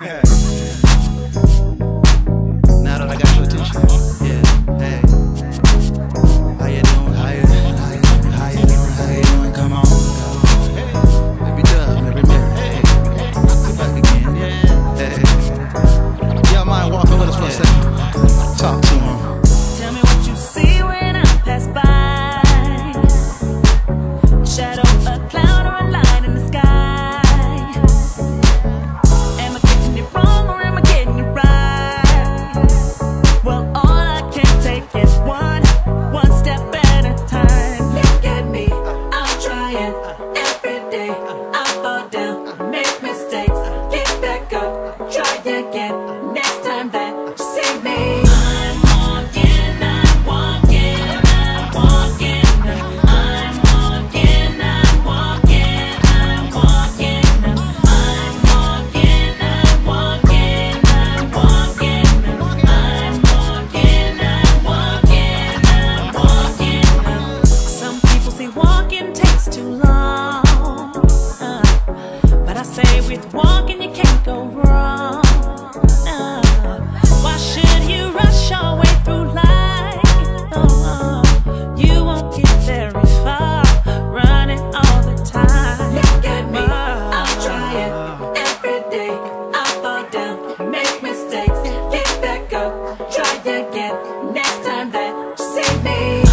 Yeah. get. next time that you see me.